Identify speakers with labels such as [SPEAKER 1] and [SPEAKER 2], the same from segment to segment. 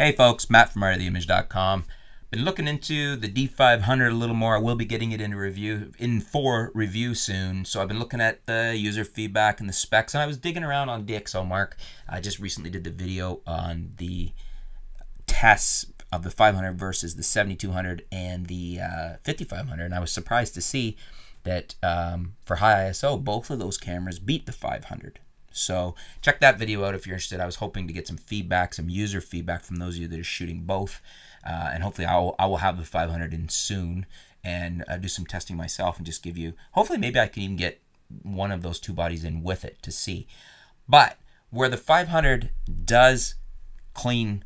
[SPEAKER 1] Hey folks, Matt from artoftheimage.com. Been looking into the D500 a little more. I will be getting it in review in for review soon. So I've been looking at the user feedback and the specs, and I was digging around on DxOMark. I just recently did the video on the tests of the 500 versus the 7200 and the uh, 5500, and I was surprised to see that um, for high ISO, both of those cameras beat the 500. So check that video out if you're interested. I was hoping to get some feedback, some user feedback from those of you that are shooting both. Uh, and hopefully I'll, I will have the 500 in soon and uh, do some testing myself and just give you, hopefully maybe I can even get one of those two bodies in with it to see. But where the 500 does clean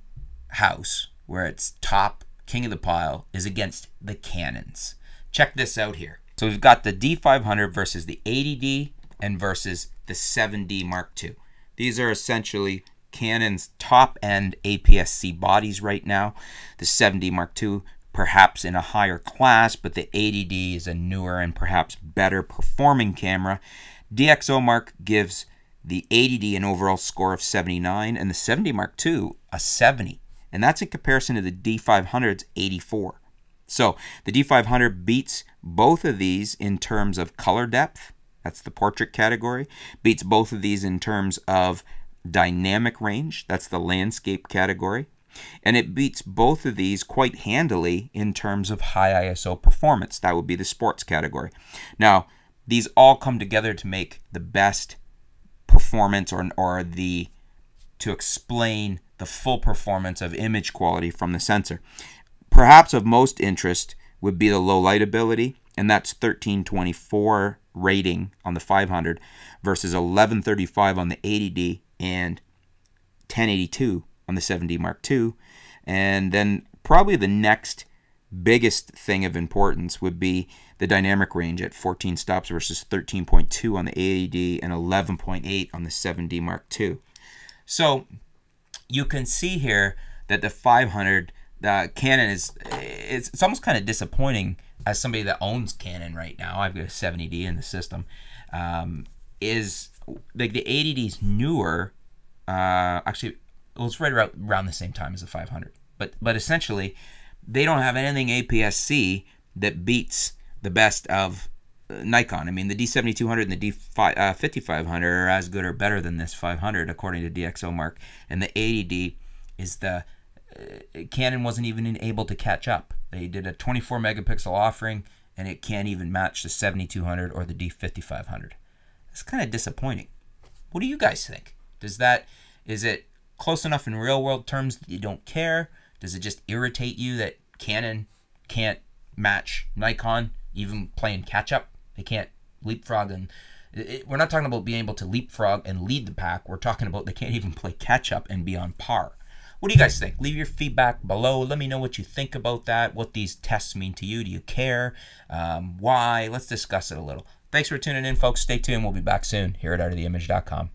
[SPEAKER 1] house, where it's top king of the pile, is against the Canons. Check this out here. So we've got the D500 versus the 80D and versus the 7D Mark II. These are essentially Canon's top end APS-C bodies right now. The 7D Mark II perhaps in a higher class, but the 80D is a newer and perhaps better performing camera. DxOMark gives the 80D an overall score of 79 and the 7D Mark II a 70. And that's in comparison to the D500's 84. So the D500 beats both of these in terms of color depth that's the portrait category. Beats both of these in terms of dynamic range. That's the landscape category. And it beats both of these quite handily in terms of high ISO performance. That would be the sports category. Now, these all come together to make the best performance or, or the to explain the full performance of image quality from the sensor. Perhaps of most interest would be the low light ability, and that's 1324 rating on the 500 versus 1135 on the 80D and 1082 on the 7D Mark II. And then probably the next biggest thing of importance would be the dynamic range at 14 stops versus 13.2 on the 80D and 11.8 on the 7D Mark II. So you can see here that the 500 the Canon is it's, it's almost kind of disappointing as somebody that owns Canon right now, I've got a 70D in the system, um, is like the 80D is newer. Uh, actually, well, it's right around, around the same time as the 500. But but essentially, they don't have anything APS-C that beats the best of uh, Nikon. I mean, the D7200 and the D5500 uh, are as good or better than this 500, according to DxOMark. And the 80D is the uh, Canon wasn't even able to catch up. They did a 24 megapixel offering, and it can't even match the 7200 or the D5500. That's kind of disappointing. What do you guys think? Does that is it close enough in real world terms that you don't care? Does it just irritate you that Canon can't match Nikon even playing catch up? They can't leapfrog and it, we're not talking about being able to leapfrog and lead the pack. We're talking about they can't even play catch up and be on par. What do you guys think? Leave your feedback below. Let me know what you think about that, what these tests mean to you. Do you care? Um, why? Let's discuss it a little. Thanks for tuning in, folks. Stay tuned. We'll be back soon here at artoftheimage.com.